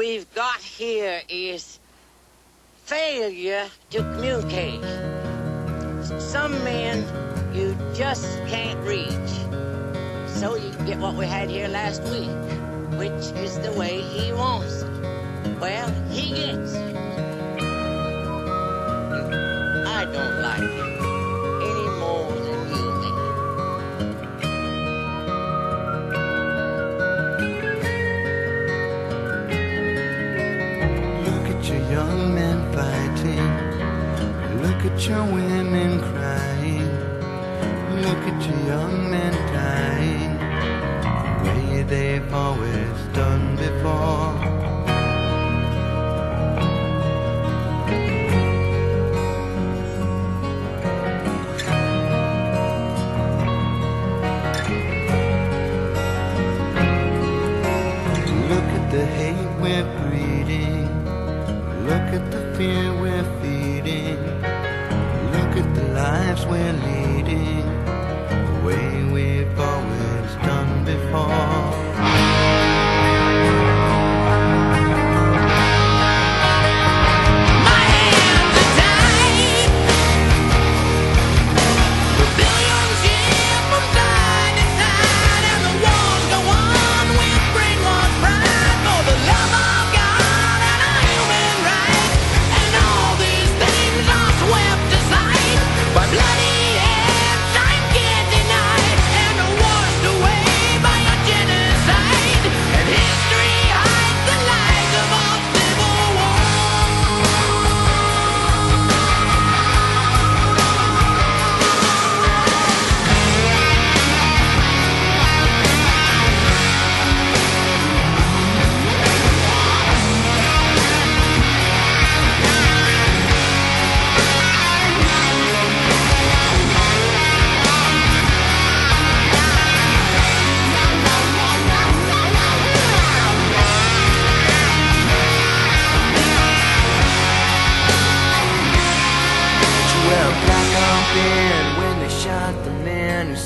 we've got here is failure to communicate. Some men you just can't reach. So you get what we had here last week, which is the way he wants it. Well, he gets it. I don't like it at your women crying. Look at your young men dying. The way they've always done before. Look at the hate we're breeding. Look at the fear we're feeding. Look at the lives we're leading. The way we've always done before.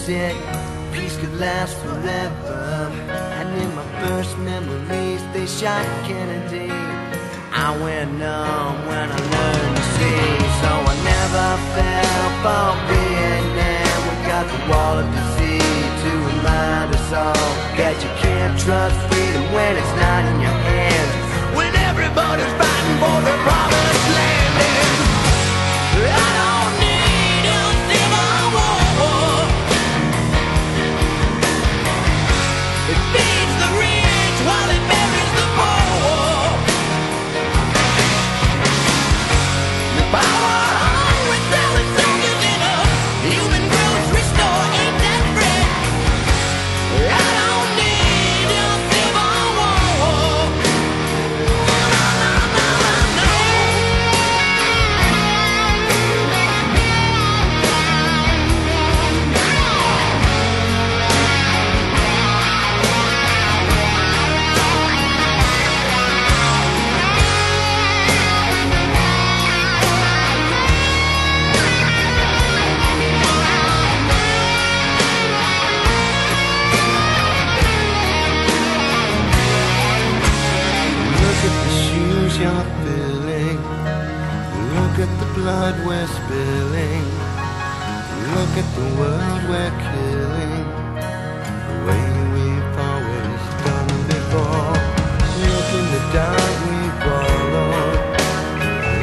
Said peace could last forever? And in my first memories, they shot Kennedy. I went numb when I learned to see, so I never fell for Vietnam. We got the wall of D.C. to remind us all that you can't trust freedom when it's not in your hands. When everybody's fighting for their promised at the world we're killing. The way we've always done before. Look in the dark we followed.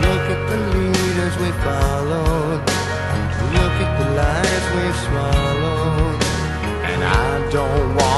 Look at the leaders we followed. Look at the lies we've swallowed. And I don't wanna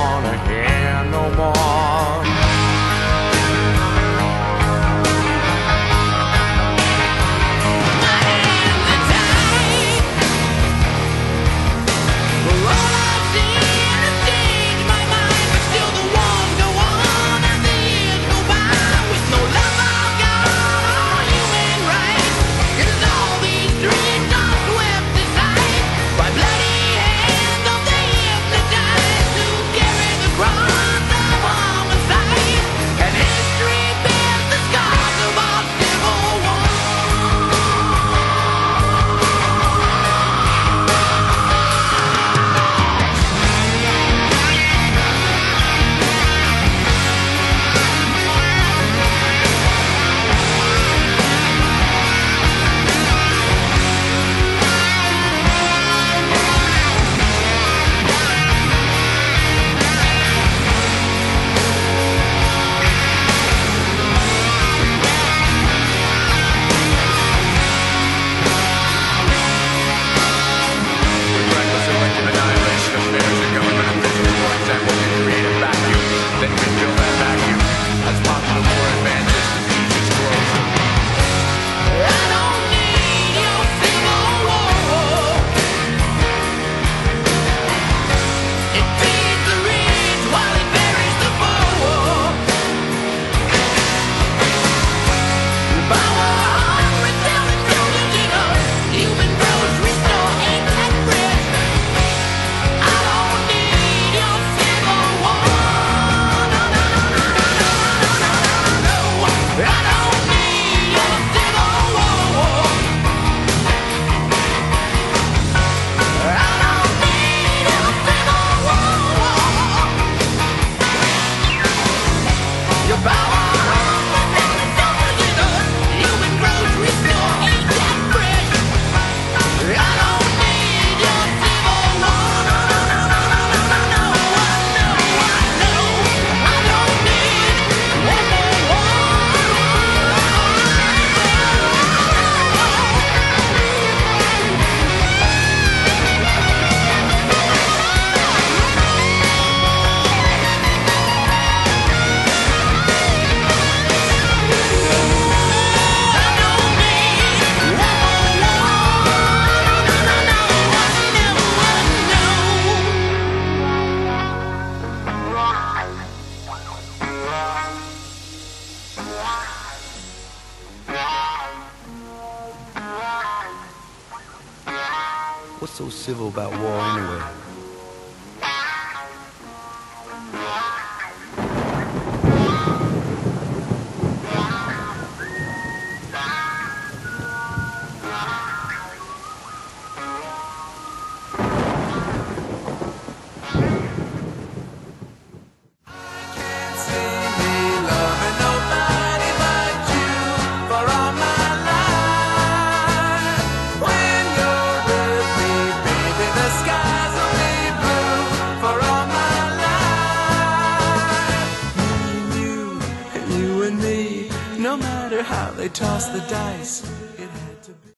What's so civil about war anyway? They toss the dice.